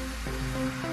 Música